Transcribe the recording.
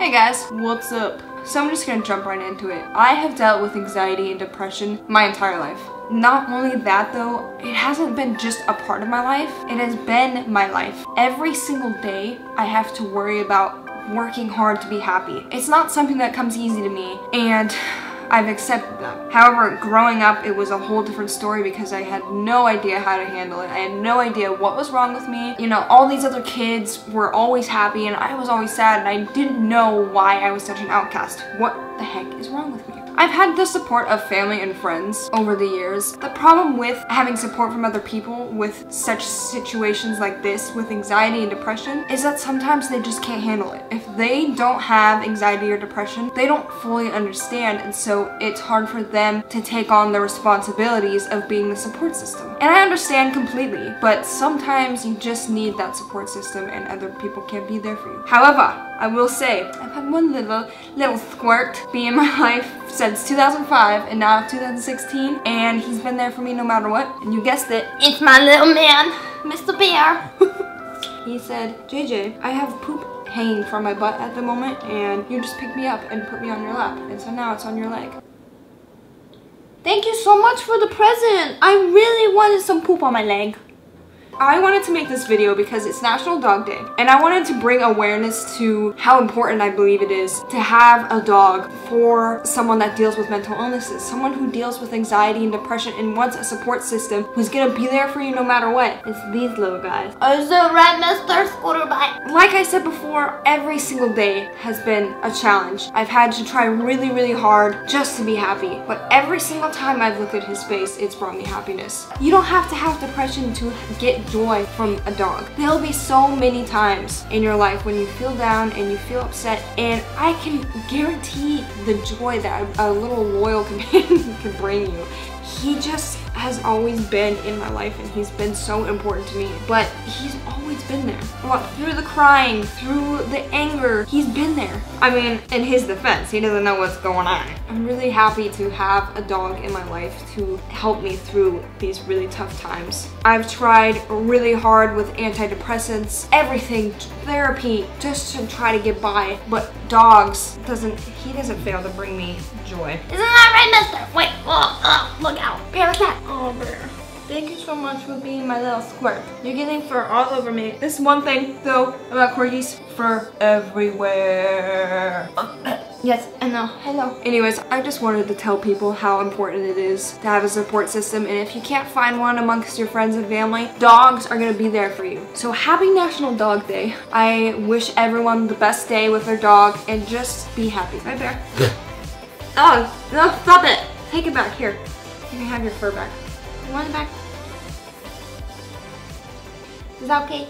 Hey guys, what's up? So I'm just gonna jump right into it. I have dealt with anxiety and depression my entire life. Not only that though, it hasn't been just a part of my life, it has been my life. Every single day, I have to worry about working hard to be happy. It's not something that comes easy to me, and I've accepted them. However, growing up, it was a whole different story because I had no idea how to handle it. I had no idea what was wrong with me. You know, all these other kids were always happy and I was always sad and I didn't know why I was such an outcast. What the heck is wrong with me? I've had the support of family and friends over the years. The problem with having support from other people with such situations like this, with anxiety and depression, is that sometimes they just can't handle it. If they don't have anxiety or depression, they don't fully understand and so it's hard for them to take on the responsibilities of being the support system. And I understand completely, but sometimes you just need that support system and other people can't be there for you. However, I will say, I've had one little, little squirt be in my life since 2005 and now 2016 and he's been there for me no matter what. And you guessed it, it's my little man, Mr. Bear. he said, JJ, I have poop hanging from my butt at the moment and you just picked me up and put me on your lap. And so now it's on your leg. Thank you so much for the present. I really wanted some poop on my leg. I wanted to make this video because it's National Dog Day and I wanted to bring awareness to how important I believe it is to have a dog for someone that deals with mental illnesses, someone who deals with anxiety and depression and wants a support system who's gonna be there for you no matter what. It's these little guys. Is it right, Mr. Scooterbite? Like I said before, every single day has been a challenge. I've had to try really, really hard just to be happy. But every single time I've looked at his face, it's brought me happiness. You don't have to have depression to get joy from a dog. There'll be so many times in your life when you feel down and you feel upset and I can guarantee the joy that a little loyal companion can bring you. He just has always been in my life and he's been so important to me. But he's always been there. What, through the crying, through the anger, he's been there. I mean, in his defense, he doesn't know what's going on. I'm really happy to have a dog in my life to help me through these really tough times. I've tried really hard with antidepressants, everything, therapy, just to try to get by. But dogs doesn't, he doesn't fail to bring me joy. Isn't that right, mister? Wait, oh, oh, look out. Bear cat. Oh, bear. Thank you so much for being my little squirt. You're getting fur all over me. This one thing, though, about corgis, fur everywhere. yes, I know. Hello. Anyways, I just wanted to tell people how important it is to have a support system, and if you can't find one amongst your friends and family, dogs are gonna be there for you. So happy National Dog Day. I wish everyone the best day with their dog, and just be happy. Right there. oh, no, stop it. Take it back, here. You can have your fur back. You want it back? Is that okay?